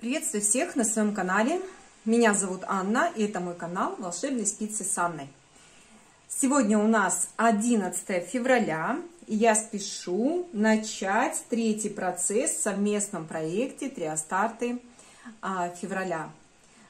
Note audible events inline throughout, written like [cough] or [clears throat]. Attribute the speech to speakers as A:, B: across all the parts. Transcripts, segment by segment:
A: Приветствую всех на своем канале. Меня зовут Анна, и это мой канал «Волшебные спицы с Анной». Сегодня у нас 11 февраля, и я спешу начать третий процесс в совместном проекте «Триостарты а, февраля».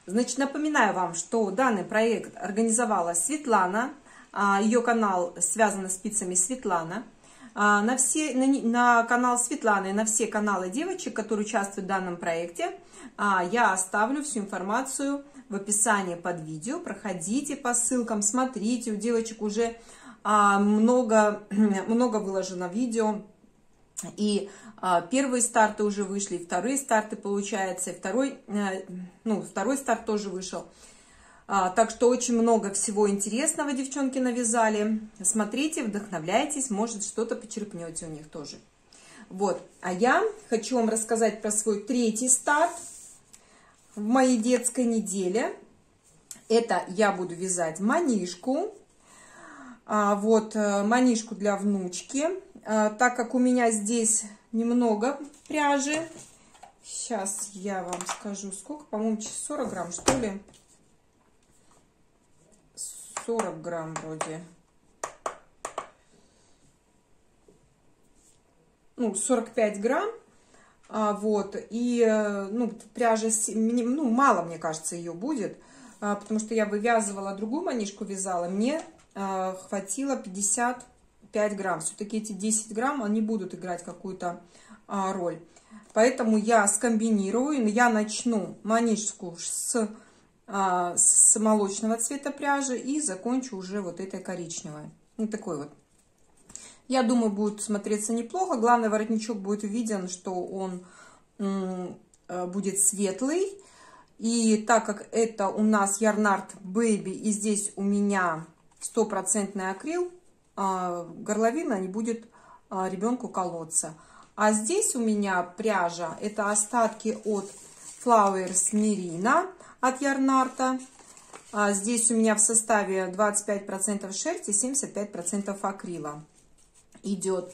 A: Значит, напоминаю вам, что данный проект организовала Светлана, а, ее канал связан с спицами Светлана – на, все, на, на канал Светланы, на все каналы девочек, которые участвуют в данном проекте, а, я оставлю всю информацию в описании под видео. Проходите по ссылкам, смотрите, у девочек уже а, много, [clears throat] много выложено видео. И первые старты уже вышли, и вторые старты получается, и второй, э, ну, второй старт тоже вышел. А, так что очень много всего интересного девчонки навязали. Смотрите, вдохновляйтесь, может что-то почерпнете у них тоже. Вот, а я хочу вам рассказать про свой третий старт в моей детской неделе. Это я буду вязать манишку. А, вот, э, манишку для внучки. А, так как у меня здесь немного пряжи, сейчас я вам скажу, сколько, по-моему, 40 грамм, что ли. 40 грамм вроде. Ну, 45 грамм. А, вот, и, э, ну, пряжа, ну, мало, мне кажется, ее будет, а, потому что я вывязывала другую манишку, вязала, мне а, хватило 55 грамм. Все-таки эти 10 грамм, они будут играть какую-то а, роль. Поэтому я скомбинирую, я начну манишку с с молочного цвета пряжи и закончу уже вот этой коричневой. Вот ну, такой вот. Я думаю, будет смотреться неплохо. Главный воротничок будет виден, что он э, будет светлый. И так как это у нас Ярнард Бэйби, и здесь у меня стопроцентный акрил, а, горловина не будет а, ребенку колоться. А здесь у меня пряжа, это остатки от Flowers Merino от Ярнарта. А здесь у меня в составе 25% шерсти, 75% акрила идет.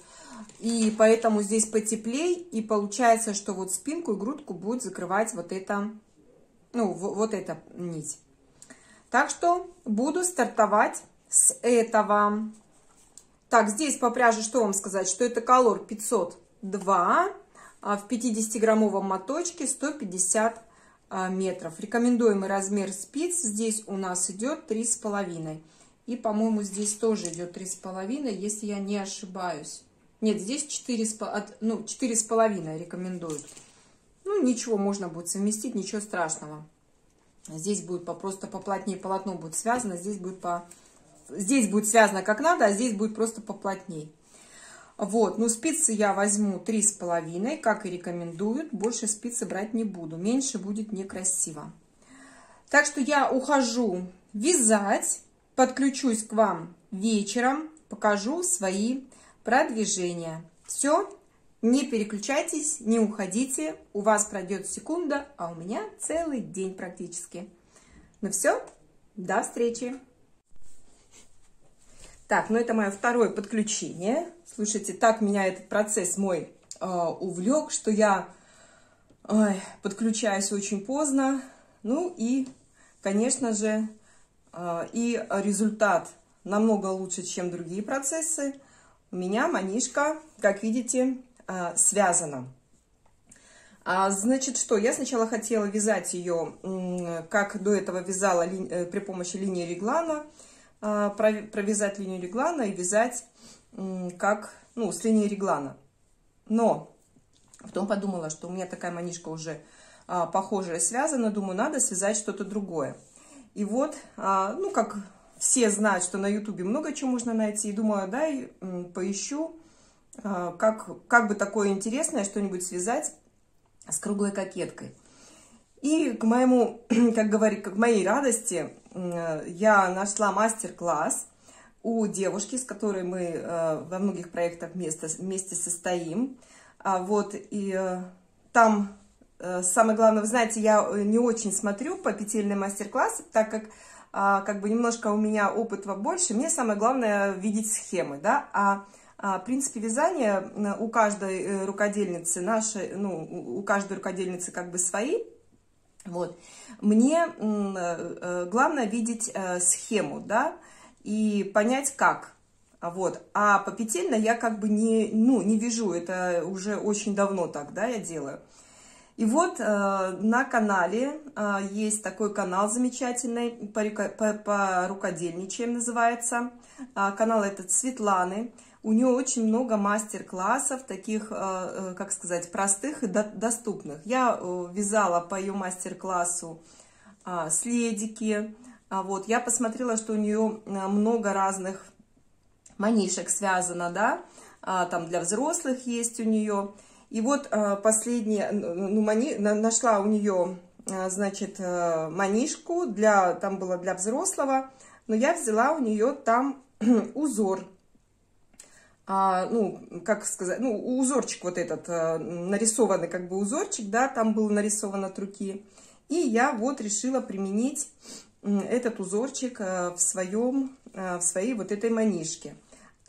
A: И поэтому здесь потеплей, и получается, что вот спинку и грудку будет закрывать вот эта, ну, вот эта нить. Так что буду стартовать с этого. Так, здесь по пряже что вам сказать, что это колор 502, а в 50-граммовом моточке 150 а, метров. Рекомендуемый размер спиц здесь у нас идет три с половиной. И, по-моему, здесь тоже идет три с половиной, если я не ошибаюсь. Нет, здесь четыре с, ну, четыре с половиной рекомендуют. Ну, ничего, можно будет совместить, ничего страшного. Здесь будет по, просто поплотнее полотно будет связано, здесь будет по... Здесь будет связано как надо, а здесь будет просто поплотнее. Вот, ну спицы я возьму три с половиной, как и рекомендуют. Больше спицы брать не буду, меньше будет некрасиво. Так что я ухожу вязать, подключусь к вам вечером, покажу свои продвижения. Все, не переключайтесь, не уходите, у вас пройдет секунда, а у меня целый день практически. Ну все, до встречи! Так, ну это мое второе подключение. Слушайте, так меня этот процесс мой э, увлек, что я ой, подключаюсь очень поздно. Ну и, конечно же, э, и результат намного лучше, чем другие процессы. У меня манишка, как видите, э, связана. А, значит, что? Я сначала хотела вязать ее, как до этого вязала э, при помощи линии реглана. А, провязать линию реглана и вязать как, ну, с линии реглана. Но потом подумала, что у меня такая манишка уже а, похожая связана, думаю, надо связать что-то другое. И вот, а, ну, как все знают, что на ютубе много чего можно найти, и думаю, дай поищу, а, как, как бы такое интересное что-нибудь связать с круглой кокеткой. И к моему, [clears throat] как говорить, к моей радости, я нашла мастер-класс у девушки, с которой мы э, во многих проектах вместе, вместе состоим. А вот, и э, там э, самое главное, вы знаете, я не очень смотрю по петельный мастер-класс, так как а, как бы немножко у меня опыта больше, мне самое главное видеть схемы, да, а, а в принципе вязания у каждой рукодельницы нашей, ну, у каждой рукодельницы как бы свои Вот. Мне э, главное видеть схему, да, и понять, как. Вот. А попетельно я как бы не, ну, не вяжу, это уже очень давно так, да, я делаю. И вот э, на канале э, есть такой канал замечательный, по, по, по рукодельничаем называется. Э, канал этот Светланы. У нее очень много мастер-классов, таких, э, э, как сказать, простых и до, доступных. Я э, вязала по ее мастер-классу э, следики. А вот, я посмотрела, что у нее много разных манишек связано, да, а, там для взрослых есть у нее. И вот последняя, ну, мани, нашла у нее, значит, манишку, для, там было для взрослого, но я взяла у нее там [clears throat] узор. А, ну, как сказать, ну, узорчик вот этот, нарисованный как бы узорчик, да, там был нарисован от руки. И я вот решила применить этот узорчик в своем, в своей вот этой манишке.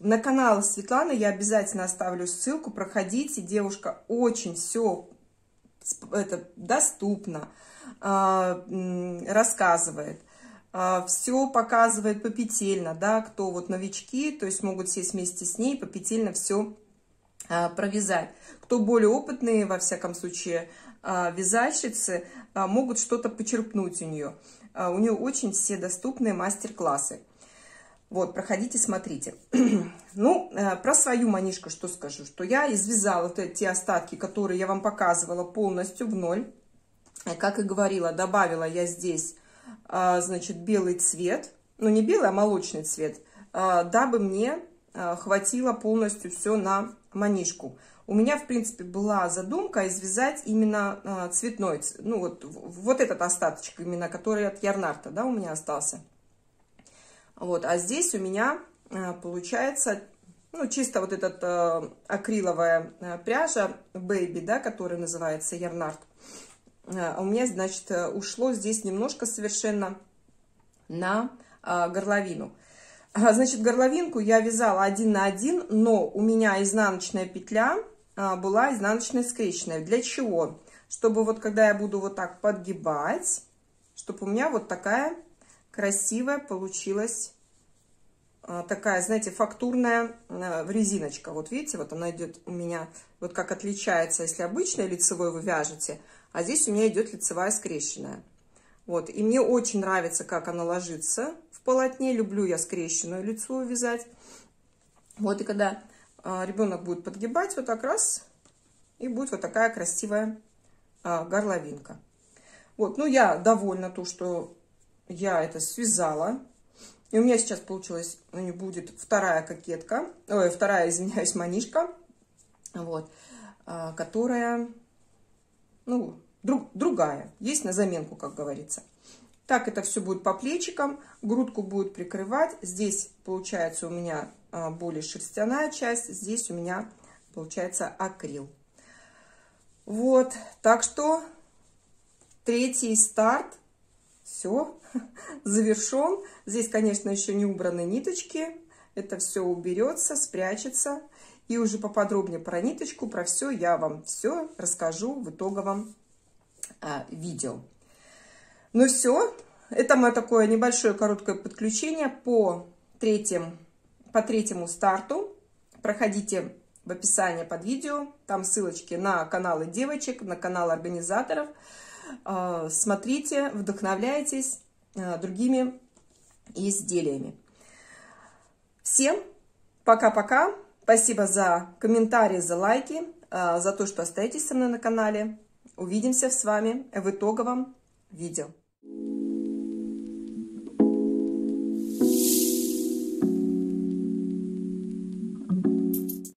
A: На канал Светланы я обязательно оставлю ссылку, проходите, девушка очень все это доступно, а, рассказывает, а, все показывает попетельно, да, кто вот новички, то есть могут сесть вместе с ней, попетельно все а, провязать. Кто более опытные, во всяком случае, вязальщицы, могут что-то почерпнуть у нее. У нее очень все доступные мастер-классы. Вот, проходите, смотрите. [clears throat] ну, э, про свою манишку что скажу, что я извязала эти остатки, которые я вам показывала полностью в ноль. Как и говорила, добавила я здесь, значит, белый цвет, ну, не белый, а молочный цвет, э, дабы мне хватило полностью все на манишку. У меня, в принципе, была задумка извязать именно цветной, ну, вот, вот этот остаточек, именно который от Ярнарта, да, у меня остался. Вот, а здесь у меня получается, ну, чисто вот этот акриловая пряжа Baby, да, которая называется Ярнард. У меня, значит, ушло здесь немножко совершенно на горловину. Значит, горловинку я вязала один на один, но у меня изнаночная петля была изнаночная скрещенная. Для чего? Чтобы вот когда я буду вот так подгибать, чтобы у меня вот такая красивая получилась а, такая, знаете, фактурная а, резиночка. Вот видите, вот она идет у меня, вот как отличается, если обычная лицевой вы вяжете, а здесь у меня идет лицевая скрещенная. Вот, и мне очень нравится, как она ложится в полотне. Люблю я скрещенную лицевую вязать. Вот, и когда а, ребенок будет подгибать, вот так раз, и будет вот такая красивая горловинка. Вот, ну я довольна то, что я это связала. И у меня сейчас получилась, у нее будет вторая кокетка, ой, вторая, [laughs] извиняюсь, манишка, вот, а, которая, ну, друг, другая, есть на заменку, как говорится. Так это все будет по плечикам, грудку будет прикрывать. Здесь получается у меня а, более шерстяная часть, здесь у меня получается акрил. Вот, так что третий старт все, [laughs] завершен. Здесь, конечно, еще не убраны ниточки. Это все уберется, спрячется. И уже поподробнее про ниточку, про все я вам все расскажу в итоговом а, видео. Ну все, это мое такое небольшое короткое подключение по, третьим, по третьему старту. Проходите в описании под видео, там ссылочки на каналы девочек, на каналы организаторов. А, смотрите, вдохновляйтесь а, другими изделиями. Всем пока-пока. Спасибо за комментарии, за лайки, а, за то, что остаетесь со мной на канале. Увидимся с вами в итоговом видео.